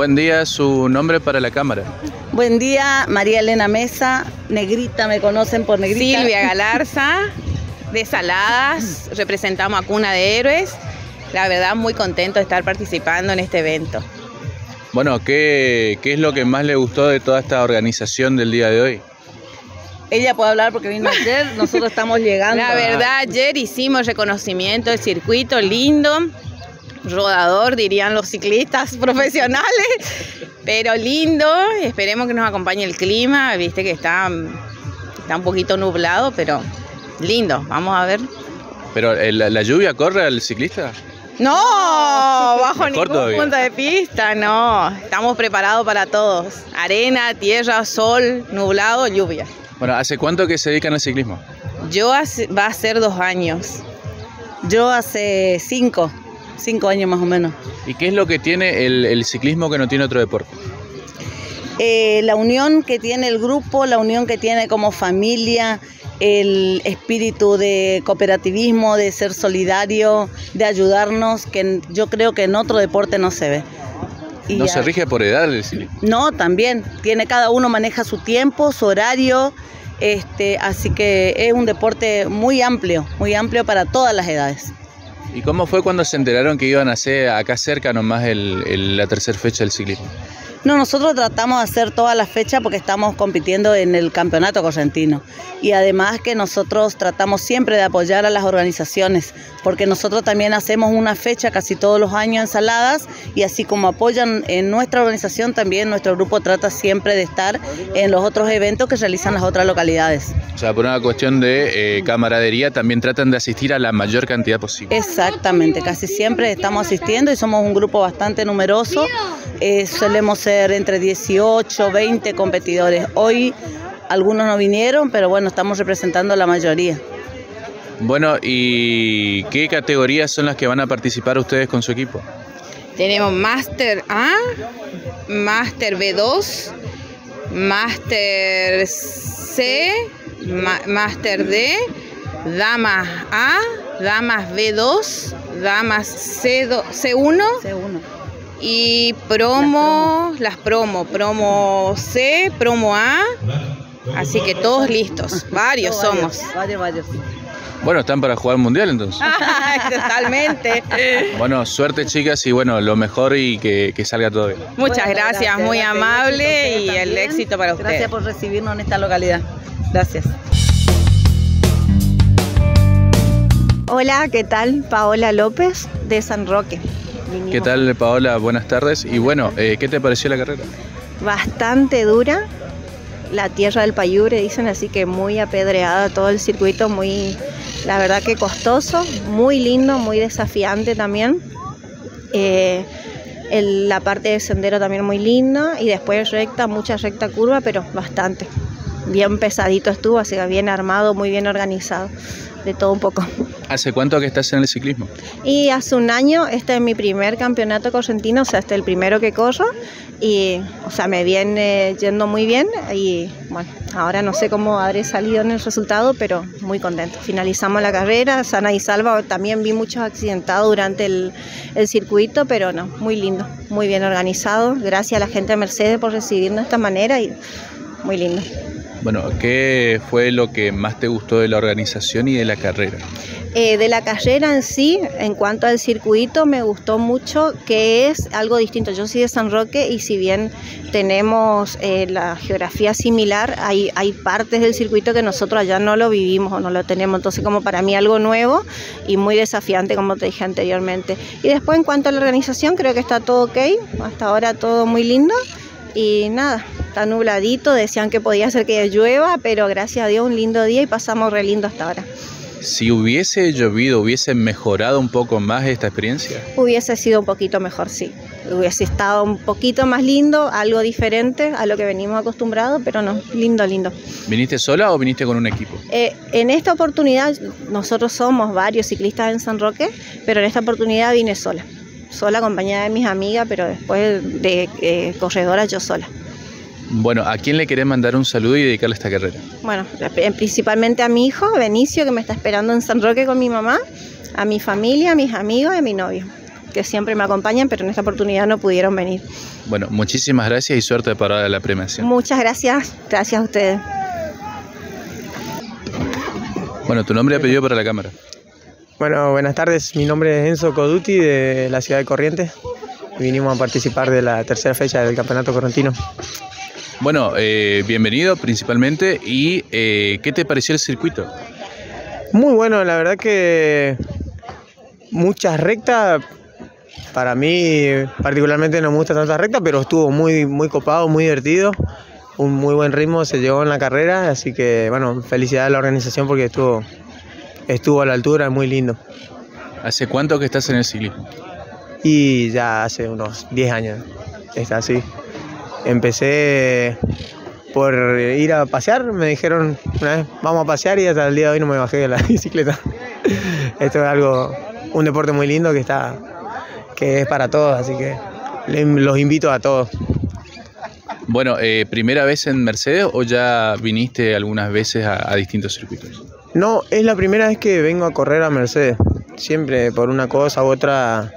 Buen día, su nombre para la cámara. Buen día, María Elena Mesa, Negrita, me conocen por Negrita. Silvia Galarza, de Saladas, representamos a Cuna de Héroes. La verdad, muy contento de estar participando en este evento. Bueno, ¿qué, ¿qué es lo que más le gustó de toda esta organización del día de hoy? Ella puede hablar porque vino ayer, nosotros estamos llegando. La verdad, ayer hicimos reconocimiento del circuito lindo, rodador, dirían los ciclistas profesionales, pero lindo. Esperemos que nos acompañe el clima, viste que está, está un poquito nublado, pero lindo. Vamos a ver. ¿Pero la, la lluvia corre al ciclista? No, bajo Mejor ningún todavía. punto de pista, no. Estamos preparados para todos. Arena, tierra, sol, nublado, lluvia. Bueno, ¿hace cuánto que se dedican al ciclismo? Yo hace- va a ser dos años. Yo hace cinco, cinco años más o menos. ¿Y qué es lo que tiene el, el ciclismo que no tiene otro deporte? Eh, la unión que tiene el grupo, la unión que tiene como familia, el espíritu de cooperativismo, de ser solidario, de ayudarnos, que yo creo que en otro deporte no se ve. Y No ya- se rige por edad el ciclismo. No, también. Tiene cada uno maneja su tiempo, su horario. Este, así que es un deporte muy amplio, muy amplio para todas las edades. ¿Y cómo fue cuando se enteraron que iban a hacer acá cerca nomás el- el- la tercera fecha del ciclismo? No, nosotros tratamos de hacer todas las fechas porque estamos compitiendo en el campeonato correntino. Y además que nosotros tratamos siempre de apoyar a las organizaciones, porque nosotros también hacemos una fecha casi todos los años en Saladas y así como apoyan en nuestra organización, también nuestro grupo trata siempre de estar en los otros eventos que realizan las otras localidades. O sea, por una cuestión de eh, camaradería, también tratan de asistir a la mayor cantidad posible. Exactamente, casi siempre estamos asistiendo y somos un grupo bastante numeroso. Eh, solemos ser entre 18, 20 competidores. Hoy algunos no vinieron, pero bueno, estamos representando a la mayoría. Bueno, ¿y qué categorías son las que van a participar ustedes con su equipo? Tenemos Master A, Master B2, Master C, Ma- Master D, Damas A, Damas B2, Damas C2, C1 C1. Y promo, las promo, promo C, promo A. Así que todos listos, varios somos. Varios, varios. Bueno, están para jugar mundial entonces. Totalmente. Bueno, suerte chicas y bueno, lo mejor y que, que salga todo bien. Muchas Bueno, gracias, muy gracias. amable y el éxito para ustedes. Gracias por recibirnos en esta localidad. Gracias. Hola, ¿qué tal? Paola López de San Roque. Vinimos ¿Qué tal Paola? Buenas tardes. Y bueno, eh, ¿qué te pareció la carrera? Bastante dura, la tierra del Payure, dicen, así que muy apedreada todo el circuito, muy, la verdad que costoso, muy lindo, muy desafiante también. Eh, el- la parte de sendero también muy linda y después recta, mucha recta curva, pero bastante. Bien pesadito estuvo, así que bien armado, muy bien organizado, de todo un poco. ¿Hace cuánto que estás en el ciclismo? Y hace un año, este es mi primer campeonato correntino, o sea, este es el primero que corro. Y, o sea, me viene yendo muy bien. Y bueno, ahora no sé cómo habré salido en el resultado, pero muy contento. Finalizamos la carrera, sana y salva. También vi muchos accidentados durante el, el circuito, pero no, muy lindo, muy bien organizado. Gracias a la gente de Mercedes por recibirnos de esta manera y muy lindo. Bueno, ¿qué fue lo que más te gustó de la organización y de la carrera? Eh, de la carrera en sí, en cuanto al circuito, me gustó mucho que es algo distinto. Yo soy de San Roque y si bien tenemos eh, la geografía similar, hay, hay partes del circuito que nosotros allá no lo vivimos o no lo tenemos. Entonces, como para mí algo nuevo y muy desafiante, como te dije anteriormente. Y después, en cuanto a la organización, creo que está todo ok. Hasta ahora todo muy lindo. Y nada, está nubladito, decían que podía ser que llueva, pero gracias a Dios un lindo día y pasamos re lindo hasta ahora. Si hubiese llovido, ¿hubiese mejorado un poco más esta experiencia? Hubiese sido un poquito mejor, sí. Hubiese estado un poquito más lindo, algo diferente a lo que venimos acostumbrados, pero no, lindo, lindo. ¿Viniste sola o viniste con un equipo? Eh, en esta oportunidad, nosotros somos varios ciclistas en San Roque, pero en esta oportunidad vine sola. Sola acompañada de mis amigas, pero después de eh, corredoras yo sola. Bueno, ¿a quién le querés mandar un saludo y dedicarle esta carrera? Bueno, eh, principalmente a mi hijo, Benicio, que me está esperando en San Roque con mi mamá, a mi familia, a mis amigos y a mi novio. que siempre me acompañan, pero en esta oportunidad no pudieron venir. Bueno, muchísimas gracias y suerte para la premiación. Muchas gracias, gracias a ustedes. Bueno, tu nombre y apellido para la cámara. Bueno, buenas tardes. Mi nombre es Enzo Coduti de la ciudad de Corrientes. Vinimos a participar de la tercera fecha del Campeonato Correntino. Bueno, eh, bienvenido principalmente. ¿Y eh, qué te pareció el circuito? Muy bueno, la verdad que muchas rectas. Para mí particularmente no me gusta tantas rectas, pero estuvo muy, muy copado, muy divertido. Un muy buen ritmo se llevó en la carrera, así que bueno, felicidades a la organización porque estuvo, estuvo a la altura, muy lindo. ¿Hace cuánto que estás en el ciclismo? Y ya hace unos 10 años está así. Empecé por ir a pasear, me dijeron una vez, vamos a pasear y hasta el día de hoy no me bajé de la bicicleta. Esto es algo, un deporte muy lindo que está, que es para todos, así que los invito a todos. Bueno, eh, ¿primera vez en Mercedes o ya viniste algunas veces a, a, distintos circuitos? No, es la primera vez que vengo a correr a Mercedes. Siempre por una cosa u otra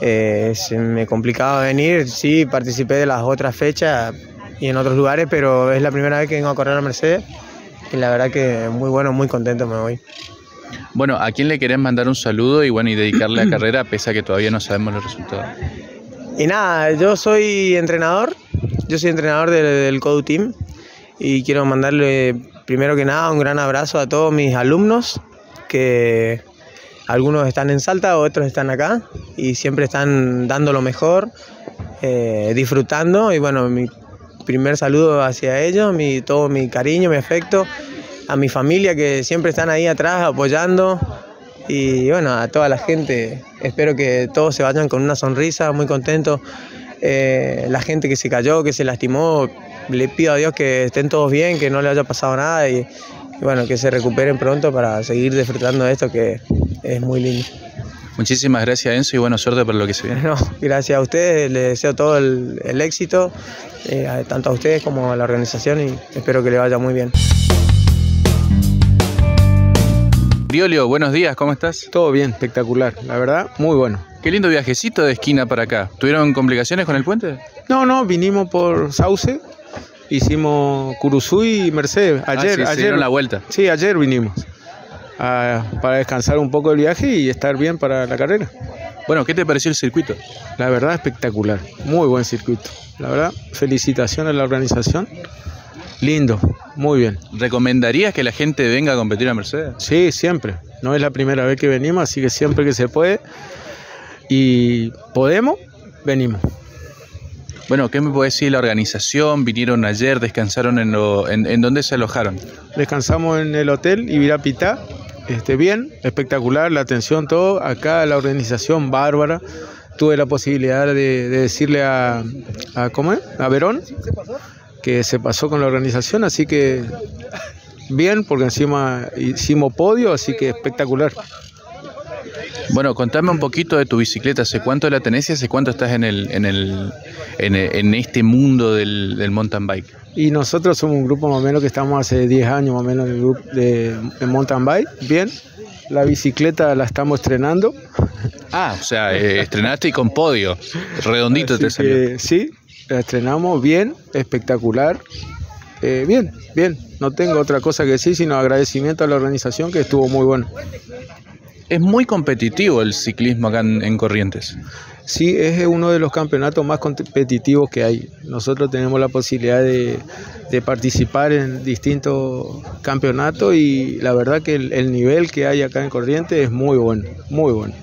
eh, se me complicaba venir. Sí, participé de las otras fechas y en otros lugares, pero es la primera vez que vengo a correr a Mercedes. Y la verdad que muy bueno, muy contento me voy. Bueno, ¿a quién le querés mandar un saludo y bueno y dedicarle la carrera pese a que todavía no sabemos los resultados? Y nada, yo soy entrenador, yo soy entrenador del, del CODU Team y quiero mandarle primero que nada un gran abrazo a todos mis alumnos que algunos están en Salta, otros están acá y siempre están dando lo mejor, eh, disfrutando y bueno, mi primer saludo hacia ellos, mi, todo mi cariño, mi afecto, a mi familia que siempre están ahí atrás apoyando y bueno, a toda la gente, espero que todos se vayan con una sonrisa, muy contentos. Eh, la gente que se cayó, que se lastimó, le pido a Dios que estén todos bien, que no le haya pasado nada y, y bueno, que se recuperen pronto para seguir disfrutando de esto que es muy lindo. Muchísimas gracias Enzo y buena suerte para lo que se viene. No, gracias a ustedes, les deseo todo el, el éxito, eh, tanto a ustedes como a la organización y espero que le vaya muy bien. Briolio, buenos días, ¿cómo estás? Todo bien, espectacular, la verdad, muy bueno. Qué lindo viajecito de esquina para acá. ¿Tuvieron complicaciones con el puente? No, no, vinimos por Sauce, hicimos Curuzú y Mercedes. Ayer, ah, sí, ayer. la vuelta. Sí, ayer vinimos. A, para descansar un poco el viaje y estar bien para la carrera. Bueno, ¿qué te pareció el circuito? La verdad, espectacular. Muy buen circuito. La verdad, felicitaciones a la organización. Lindo, muy bien. ¿Recomendarías que la gente venga a competir a Mercedes? Sí, siempre. No es la primera vez que venimos, así que siempre que se puede y podemos, venimos. Bueno, ¿qué me puede decir la organización? ¿Vinieron ayer? ¿Descansaron en, lo, en, en dónde se alojaron? Descansamos en el hotel Ibirapitá. Este, bien, espectacular, la atención, todo. Acá la organización bárbara. Tuve la posibilidad de, de decirle a, a, ¿cómo? A Verón que se pasó con la organización, así que bien, porque encima hicimos podio, así que espectacular. Bueno, contame un poquito de tu bicicleta, ¿hace cuánto la tenés y hace cuánto estás en, el, en, el, en, en este mundo del, del, mountain bike? Y nosotros somos un grupo más o menos que estamos hace 10 años más o menos en el grupo de, de mountain bike, bien. La bicicleta la estamos estrenando. Ah, o sea, eh, estrenaste y con podio, redondito Así te salió. Que, sí, la estrenamos bien, espectacular. Eh, bien, bien. No tengo otra cosa que decir, sino agradecimiento a la organización que estuvo muy bueno. Es muy competitivo el ciclismo acá en, en, Corrientes. Sí, es uno de los campeonatos más competitivos que hay. Nosotros tenemos la posibilidad de, de participar en distintos campeonatos y la verdad que el, el nivel que hay acá en Corrientes es muy bueno, muy bueno.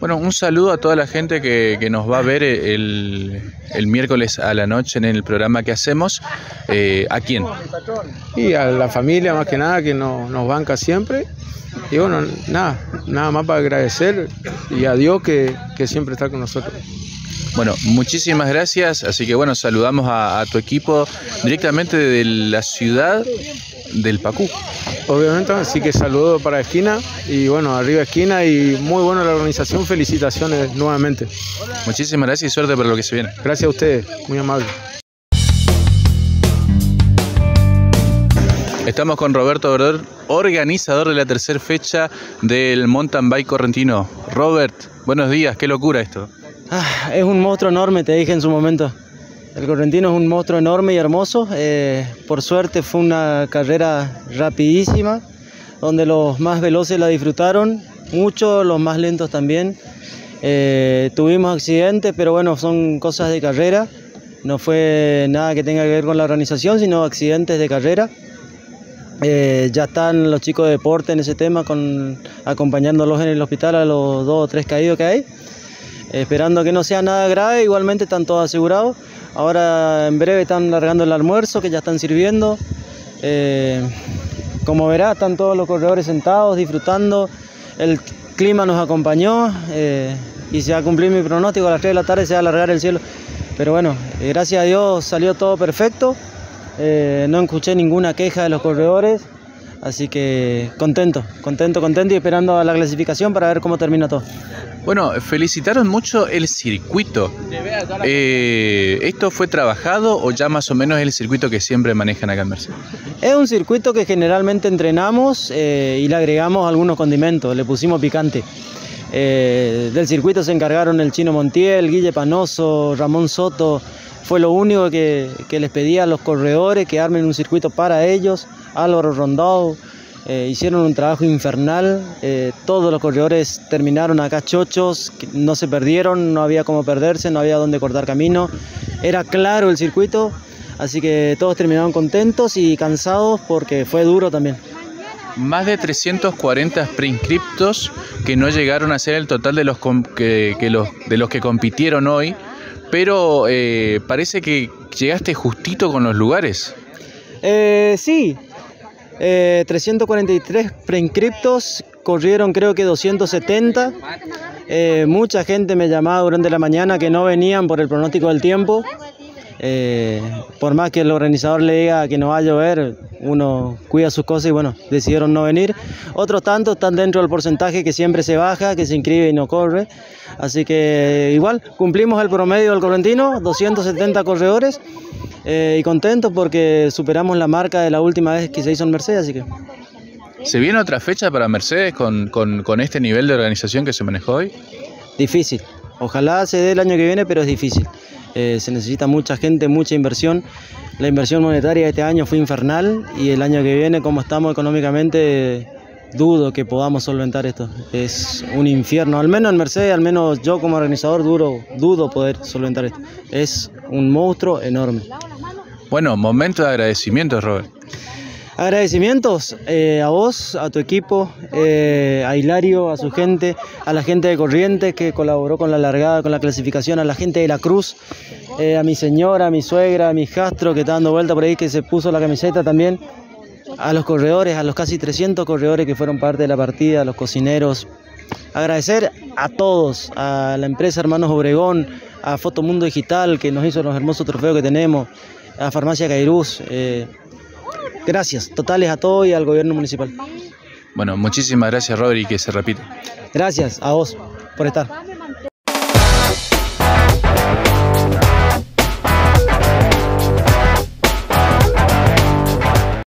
Bueno, un saludo a toda la gente que, que nos va a ver el, el, miércoles a la noche en el programa que hacemos. Eh, ¿A quién? Y a la familia más que nada que nos, nos banca siempre. Y bueno, nada, nada más para agradecer y a Dios que, que siempre está con nosotros. Bueno, muchísimas gracias. Así que bueno, saludamos a, a tu equipo directamente de la ciudad del Pacú. Obviamente, así que saludo para Esquina y bueno, arriba Esquina y muy buena la organización, felicitaciones nuevamente. Muchísimas gracias y suerte para lo que se viene. Gracias a ustedes, muy amable. Estamos con Roberto Verdor, organizador de la tercera fecha del Mountain Bike Correntino. Robert, buenos días, qué locura esto. Ah, es un monstruo enorme, te dije en su momento. El Correntino es un monstruo enorme y hermoso. Eh, por suerte fue una carrera rapidísima, donde los más veloces la disfrutaron, mucho, los más lentos también. Eh, tuvimos accidentes, pero bueno, son cosas de carrera. No fue nada que tenga que ver con la organización, sino accidentes de carrera. Eh, ya están los chicos de deporte en ese tema, acompañándolos en el hospital a los dos o tres caídos que hay. Esperando que no sea nada grave, igualmente están todos asegurados. Ahora en breve están largando el almuerzo que ya están sirviendo. Eh, como verás, están todos los corredores sentados, disfrutando. El clima nos acompañó eh, y se va a cumplir mi pronóstico. A las 3 de la tarde se va a alargar el cielo. Pero bueno, eh, gracias a Dios salió todo perfecto. no escuché ninguna queja de los corredores. Así que contento, contento, contento y esperando a la clasificación para ver cómo termina todo. Bueno, felicitaron mucho el circuito. Eh, ¿Esto fue trabajado o ya más o menos es el circuito que siempre manejan acá en Mercedes? Es un circuito que generalmente entrenamos eh, y le agregamos algunos condimentos, le pusimos picante. Eh, del circuito se encargaron el Chino Montiel, Guille Panoso, Ramón Soto. Fue lo único que, que les pedía a los corredores que armen un circuito para ellos. Álvaro Rondó, eh, hicieron un trabajo infernal, eh, todos los corredores terminaron acá chochos, no se perdieron, no había cómo perderse, no había dónde cortar camino, era claro el circuito, así que todos terminaron contentos y cansados porque fue duro también. Más de 340 preinscriptos que no llegaron a ser el total de los, que, los, de los que compitieron hoy, pero eh, parece que llegaste justito con los lugares. sí, 343 eh, preinscriptos, corrieron creo que 270. Eh, mucha gente me llamaba durante la mañana que no venían por el pronóstico del tiempo. Eh, por más que el organizador le diga que no va a llover, uno cuida sus cosas y bueno, decidieron no venir. Otros tantos están dentro del porcentaje que siempre se baja, que se inscribe y no corre. Así que igual, cumplimos el promedio del Correntino, 270 corredores. Eh, y contento porque superamos la marca de la última vez que se hizo en Mercedes, así que... ¿Se viene otra fecha para Mercedes con, con, este nivel de organización que se manejó hoy? Difícil. Ojalá se dé el año que viene, pero es difícil. Eh, se necesita mucha gente, mucha inversión. La inversión monetaria de este año fue infernal y el año que viene, como estamos económicamente, dudo que podamos solventar esto. Es un infierno. Al menos en Mercedes, al menos yo como organizador duro, dudo poder solventar esto. Es un monstruo enorme. Bueno, momento de agradecimiento, Robert. Agradecimientos eh, a vos, a tu equipo, eh, a Hilario, a su gente, a la gente de Corrientes que colaboró con la largada, con la clasificación, a la gente de la Cruz, eh, a mi señora, a mi suegra, a mi jastro que está dando vuelta por ahí, que se puso la camiseta también a los corredores, a los casi 300 corredores que fueron parte de la partida, a los cocineros. Agradecer a todos, a la empresa Hermanos Obregón, a Fotomundo Digital que nos hizo los hermosos trofeos que tenemos, a Farmacia Cairús. Eh, gracias totales a todos y al gobierno municipal. Bueno, muchísimas gracias Robert y que se repita. Gracias a vos por estar.